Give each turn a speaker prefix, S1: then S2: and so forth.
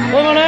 S1: ¿Cómo no?